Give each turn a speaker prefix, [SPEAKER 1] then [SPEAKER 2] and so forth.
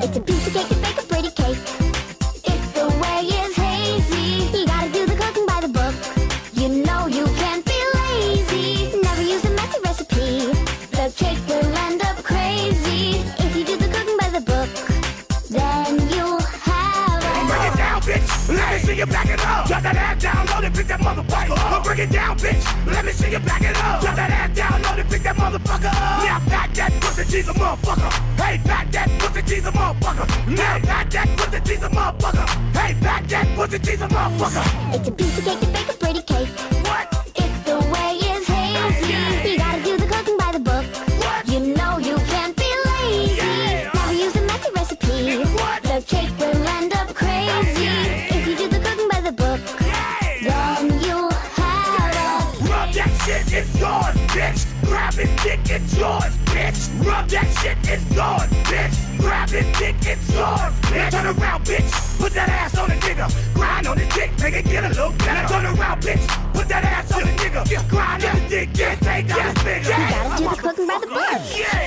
[SPEAKER 1] It's a piece of cake to bake a pretty cake. If the way is hazy, you gotta do the cooking by the book. You know you can't be lazy. Never use a messy recipe. The cake will end up crazy. If you do the cooking by the book, then you'll have
[SPEAKER 2] Break it down, bitch. Let me see you back it up. Drop that ass down, load it, pick that motherfucker up. Break it down, bitch. Let me see you back it up. Drop that ass down, pick that motherfucker up. Now that pussy cheese a motherfucker. Hey, back that pussy cheese a motherfucker. Now back that pussy cheese a motherfucker. Hey, back that pussy cheese a motherfucker.
[SPEAKER 1] It's a piece of cake to bake a pretty cake.
[SPEAKER 2] What?
[SPEAKER 1] If the way is hazy, you gotta do the cooking by the book.
[SPEAKER 2] What?
[SPEAKER 1] You know you can't be lazy.
[SPEAKER 2] Yeah.
[SPEAKER 1] Never use a messy recipe.
[SPEAKER 2] What?
[SPEAKER 1] The cake will end up crazy.
[SPEAKER 2] Yeah.
[SPEAKER 1] If you do the cooking by the book,
[SPEAKER 2] Yeah.
[SPEAKER 1] then you'll have a.
[SPEAKER 2] Rub that shit, it's yours, bitch. That shit, it's yours, bitch. Grab his dick, it's yours. Now turn around, bitch. Put that ass on the nigga. Grind on the dick, make it get a little better. Now turn around, bitch. Put that ass on the nigga. Grind on the dick, get take out his finger.
[SPEAKER 1] You gotta do the cooking by the book.